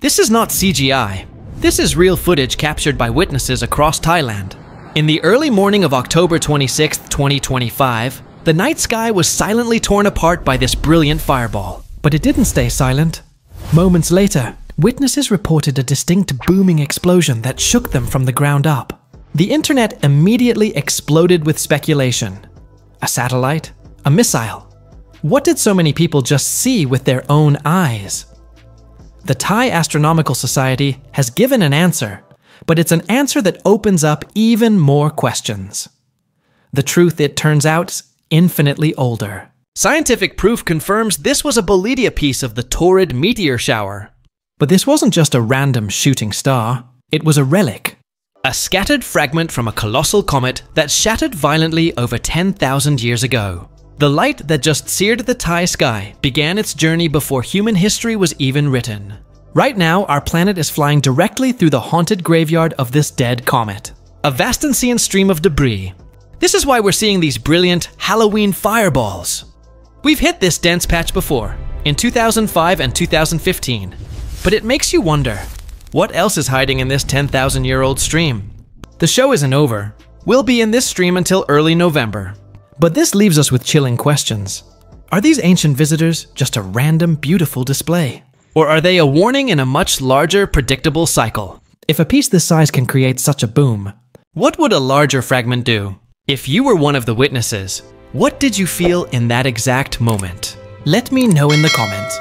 This is not CGI. This is real footage captured by witnesses across Thailand. In the early morning of October 26, 2025, the night sky was silently torn apart by this brilliant fireball. But it didn't stay silent. Moments later, witnesses reported a distinct booming explosion that shook them from the ground up. The internet immediately exploded with speculation. A satellite? A missile? What did so many people just see with their own eyes? The Thai Astronomical Society has given an answer, but it's an answer that opens up even more questions. The truth, it turns out, is infinitely older. Scientific proof confirms this was a bolide a piece of the Taurid meteor shower. But this wasn't just a random shooting star, it was a relic. A scattered fragment from a colossal comet that shattered violently over 10,000 years ago. The light that just seared the Thai sky began its journey before human history was even written. Right now, our planet is flying directly through the haunted graveyard of this dead comet. A Vastansian stream of debris. This is why we're seeing these brilliant Halloween fireballs. We've hit this dense patch before, in 2005 and 2015, but it makes you wonder what else is hiding in this 10,000 year old stream? The show isn't over. We'll be in this stream until early November. But this leaves us with chilling questions. Are these ancient visitors just a random, beautiful display? Or are they a warning in a much larger, predictable cycle? If a piece this size can create such a boom, what would a larger fragment do? If you were one of the witnesses, what did you feel in that exact moment? Let me know in the comments.